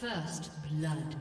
First blood.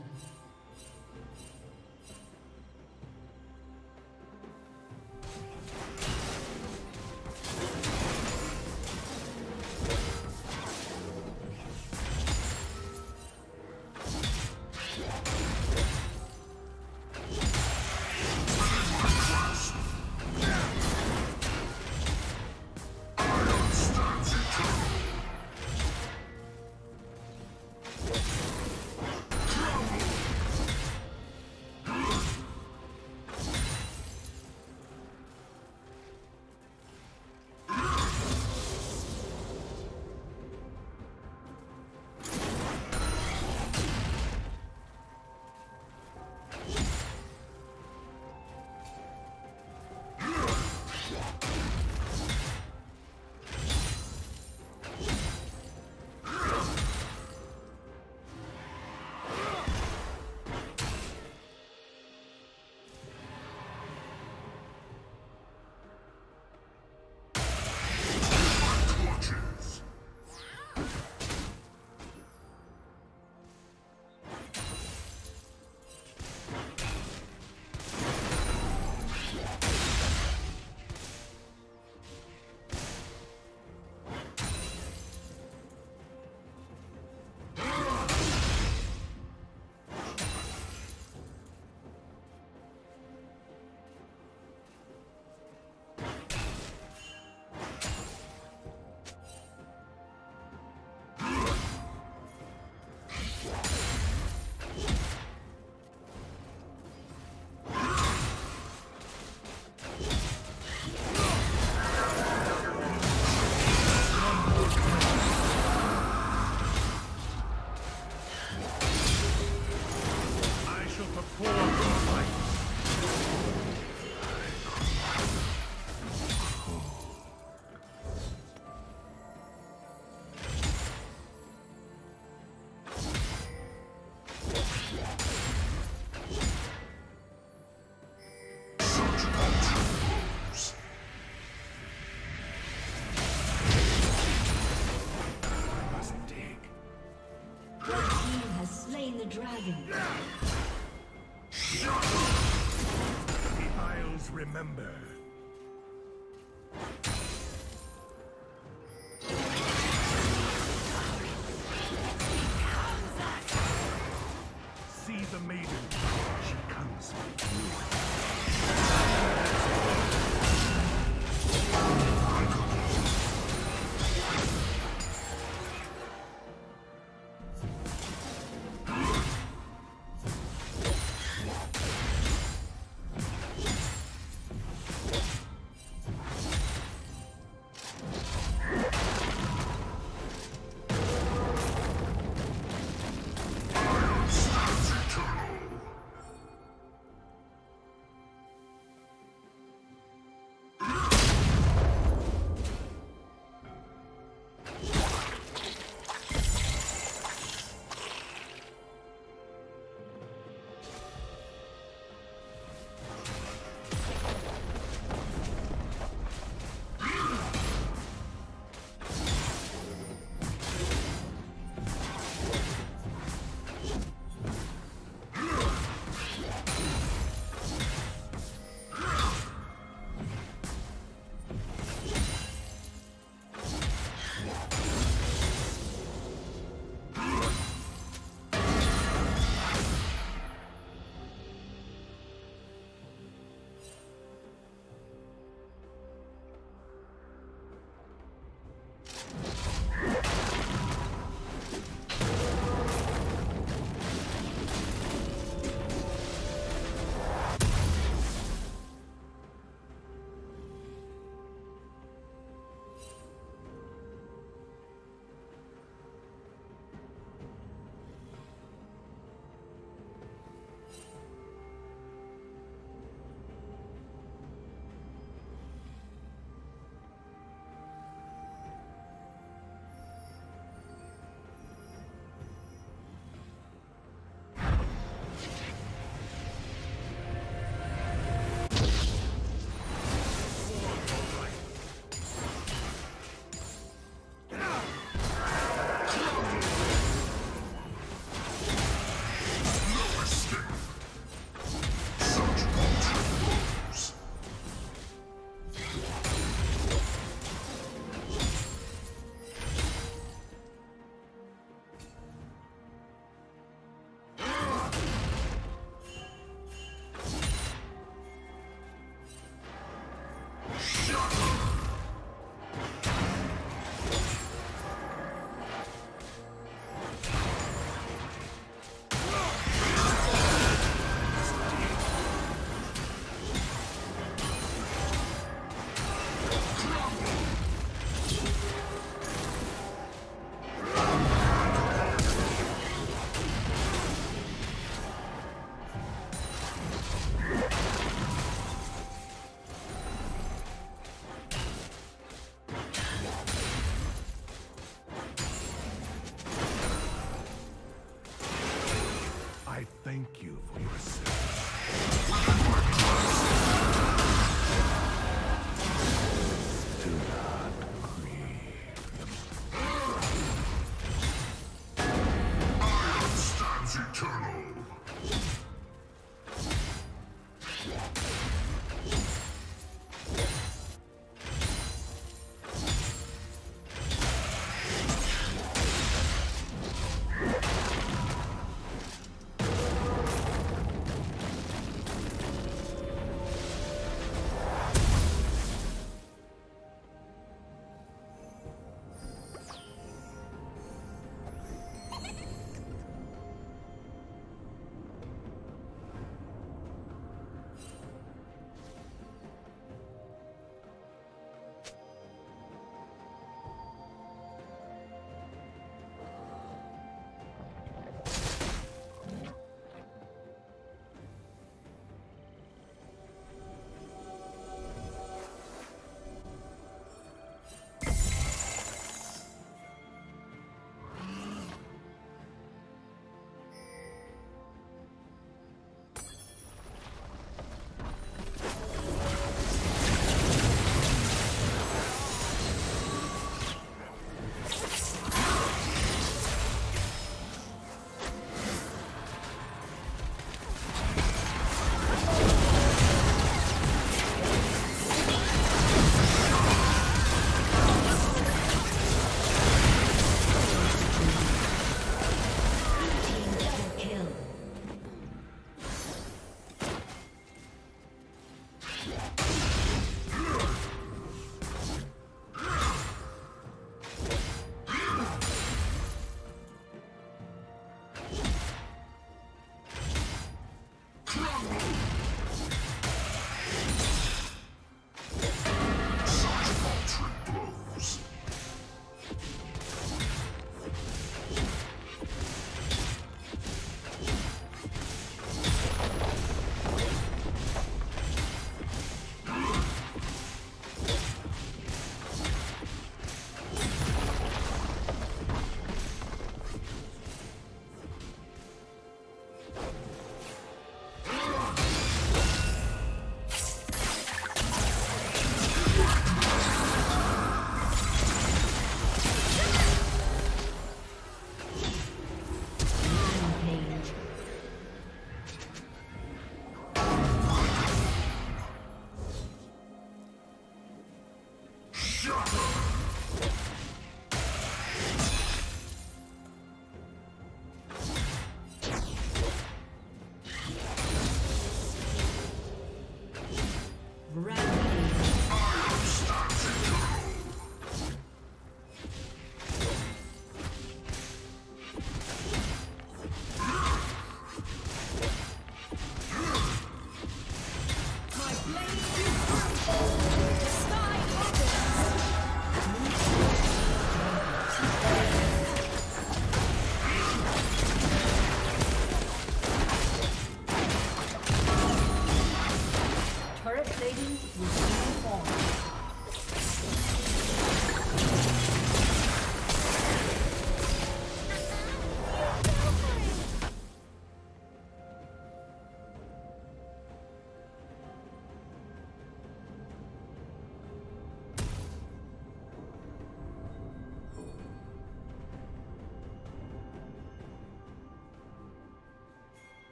Dragon. The Isles remember.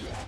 Been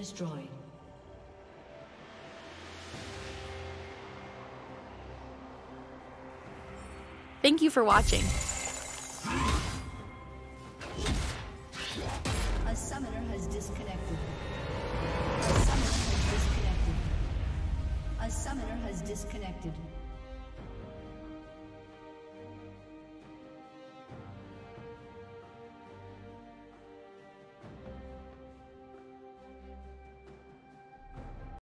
destroyed. Thank you for watching. A summoner has disconnected. A summoner has disconnected. A summoner has disconnected.